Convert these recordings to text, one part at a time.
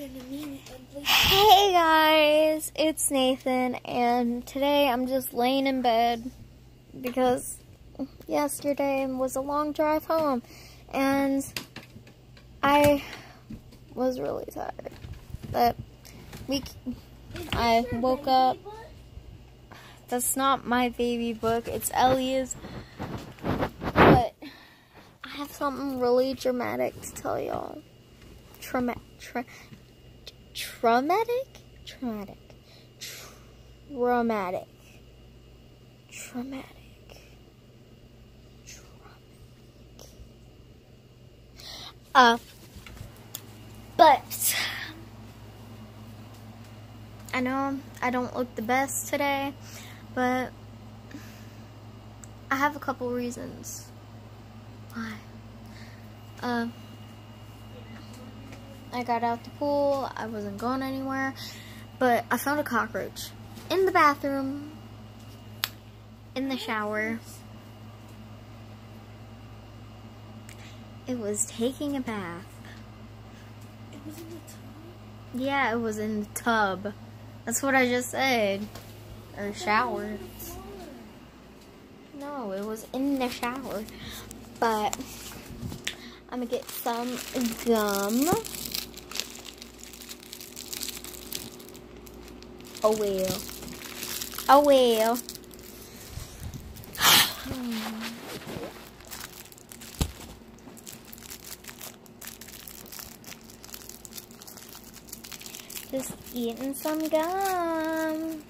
Hey guys, it's Nathan, and today I'm just laying in bed because yesterday was a long drive home, and I was really tired. But we, I woke up. That's not my baby book; it's Ellie's. But I have something really dramatic to tell y'all. Trauma, tra traumatic, traumatic, traumatic, traumatic, traumatic. Uh, but I know I don't look the best today, but I have a couple reasons why. Uh, I got out the pool. I wasn't going anywhere. But I found a cockroach in the bathroom, in the shower. It was taking a bath. It was in the tub. Yeah, it was in the tub. That's what I just said. Or shower. No, it was in the shower. But I'm gonna get some gum. Oh well. Oh well. Just eating some gum.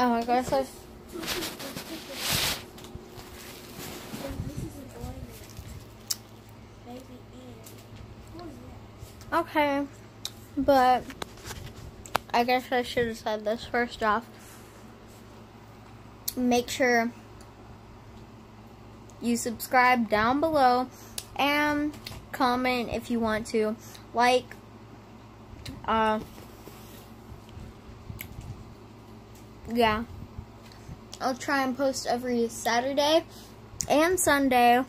Oh my gosh, that? Okay, but I guess I should have said this first off. Make sure you subscribe down below and comment if you want to. Like, uh, yeah. I'll try and post every Saturday and Sunday.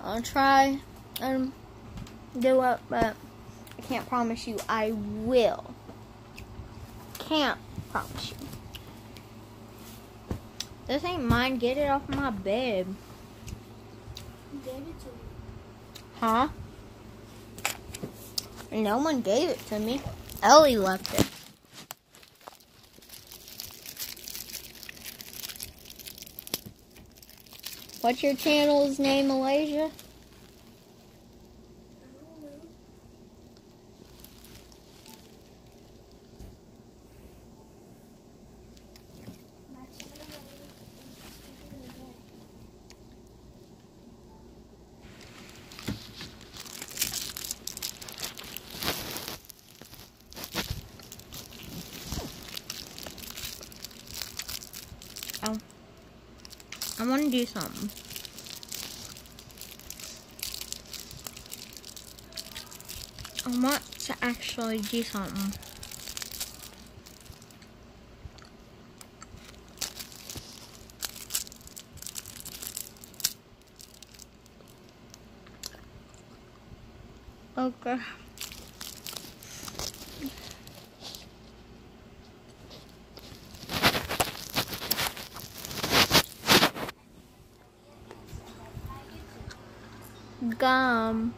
I'll try and do it, but I can't promise you I will. Can't promise you. This ain't mine. Get it off my bed. Gave it to me? Huh? No one gave it to me. Ellie left it. What's your channel's name, Malaysia? I want to do something. I want to actually do something. Okay. Gum.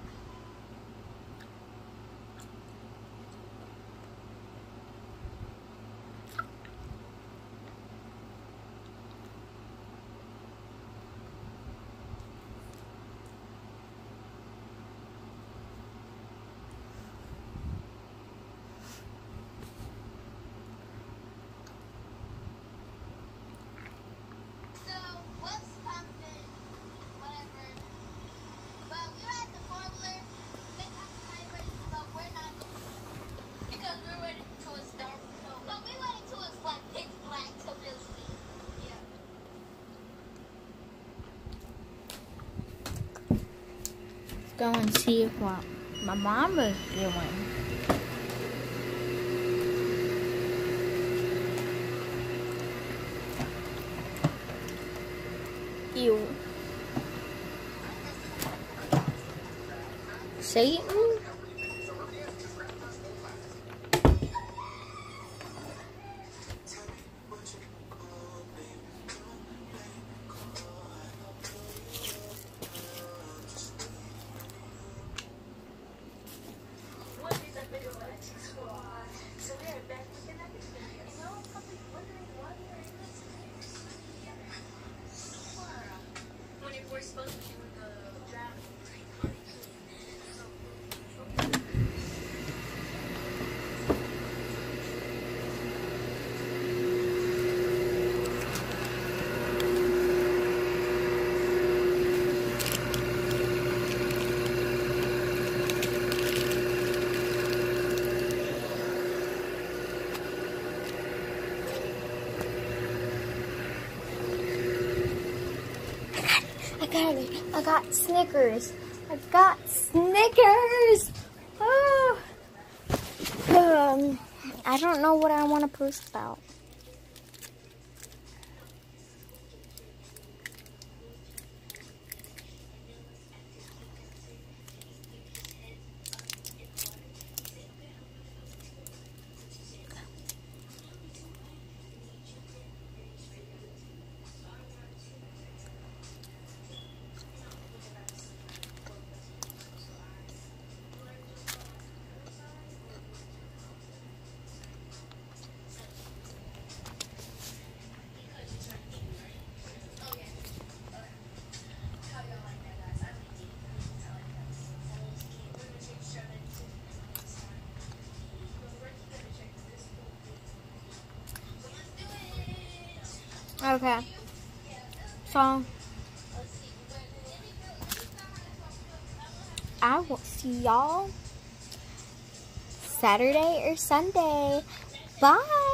So, what's something, whatever, but we were at the formula, they got kind ready to go, we're not, because we're ready to it's dark, so, but we went into it's like pitch black, so just, yeah. Go and see what my mom mama's doing. Ew. Satan? I got I got Snickers. I got Snickers. Oh. Um, I don't know what I want to post about. Okay. So, I will see y'all Saturday or Sunday. Bye.